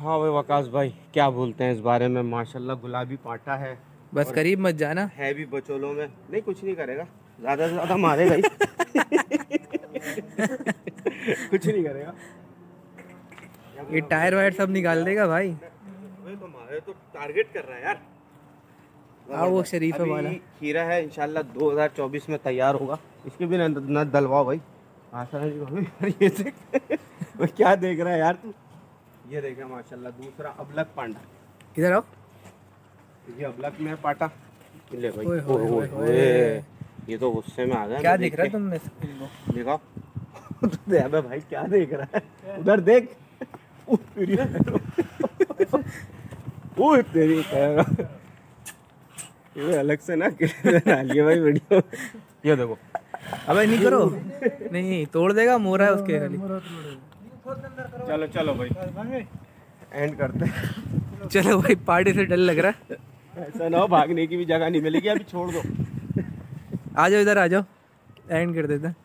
हाँ भाई वकास भाई क्या बोलते हैं इस बारे में? माशाल्लाह गुलाबी पाटा है बस करीब मत जाना। है भी बचोलों में। नहीं कुछ नहीं करेगा। ज़्यादा से ज़्यादा मारेगा ही कुछ नहीं करेगा। ये टायर वायर सब निकाल देगा भाई। तो मारे तो टारगेट कर रहा है यार। हाँ वो शरीफ अभी वाला। खीरा है इंशाल्लाह 2024 में तैयार होगा। इसके भी न, दलवाओ भाई। आसान जी यार ये देख। क्या देख रहा है यार तू? ये देख माशाल्लाह दूसरा अबलक पांडा। इधर आओ ये अबलक में पाटा ले भाई। ओए ओए, ओए, ये तो गुस्से में आ गया। क्या देख रहा है तुमने इसको? दिखाओ तो अबे भाई क्या देख रहा है? उधर देख। ओ तेरी तेरी ये अलग से ना डालिए भाई वीडियो ये देखो। अबे नहीं करो। नहीं तोड़ देगा मोरा है उसके खाली। चलो चलो भाई। एंड करते हैं। चलो भाई पार्टी से डर लग रहा है। ऐसा ना हो भागने की भी जगह नहीं मिलेगी अभी छोड़ दो। आ जाओ इधर आ जाओ। एंड कर देते हैं।